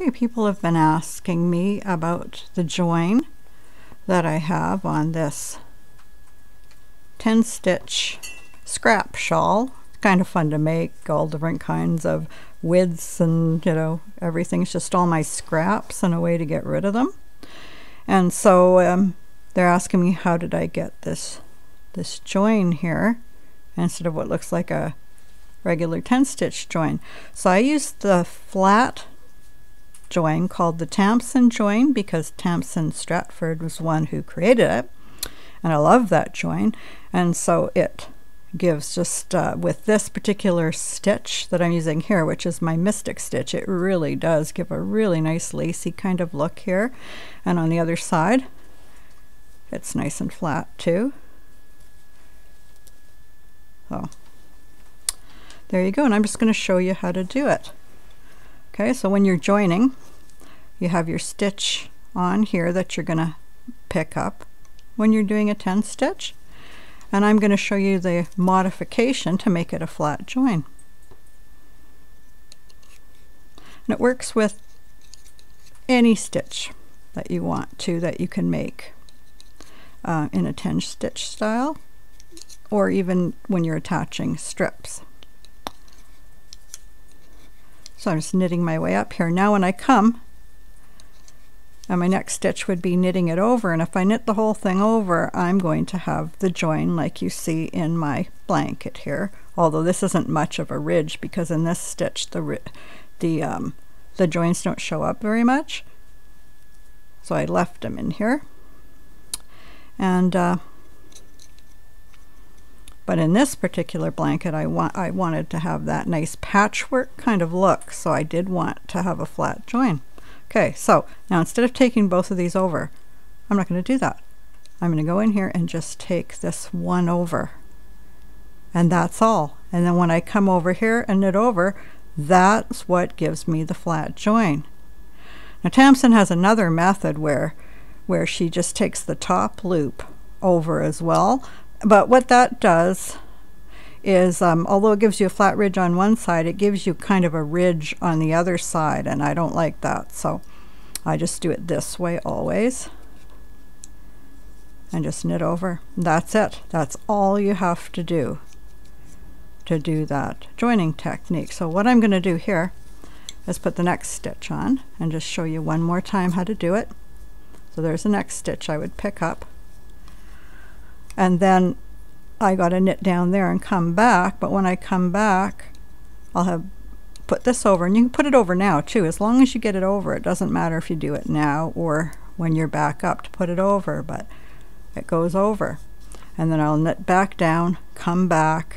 Okay, people have been asking me about the join that I have on this 10 stitch scrap shawl. It's Kind of fun to make, all different kinds of widths and you know everything's just all my scraps and a way to get rid of them. And so um, they're asking me how did I get this this join here instead of what looks like a regular 10 stitch join. So I used the flat join called the Tamsin join because Tamsin Stratford was one who created it. And I love that join. And so it gives just uh, with this particular stitch that I'm using here, which is my Mystic stitch, it really does give a really nice lacy kind of look here. And on the other side, it's nice and flat too. So there you go. And I'm just going to show you how to do it. Okay, so when you're joining, you have your stitch on here that you're going to pick up when you're doing a 10 stitch. And I'm going to show you the modification to make it a flat join. And it works with any stitch that you want to that you can make uh, in a 10 stitch style or even when you're attaching strips. So I'm just knitting my way up here. Now when I come, and my next stitch would be knitting it over, and if I knit the whole thing over, I'm going to have the join like you see in my blanket here. Although this isn't much of a ridge because in this stitch the the um, the joins don't show up very much. So I left them in here. And uh, but in this particular blanket, I, want, I wanted to have that nice patchwork kind of look, so I did want to have a flat join. Okay, so now instead of taking both of these over, I'm not going to do that. I'm going to go in here and just take this one over. And that's all. And then when I come over here and knit over, that's what gives me the flat join. Now Tamsin has another method where, where she just takes the top loop over as well, but what that does is, um, although it gives you a flat ridge on one side, it gives you kind of a ridge on the other side, and I don't like that. So I just do it this way always. And just knit over. That's it. That's all you have to do to do that joining technique. So what I'm going to do here is put the next stitch on and just show you one more time how to do it. So there's the next stitch I would pick up and then I got to knit down there and come back but when I come back I'll have put this over and you can put it over now too. As long as you get it over it doesn't matter if you do it now or when you're back up to put it over but it goes over. And then I'll knit back down come back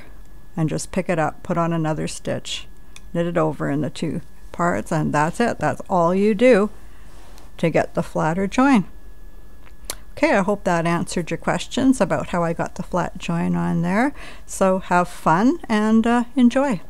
and just pick it up put on another stitch knit it over in the two parts and that's it. That's all you do to get the flatter join Okay, I hope that answered your questions about how I got the flat join on there. So have fun and uh, enjoy.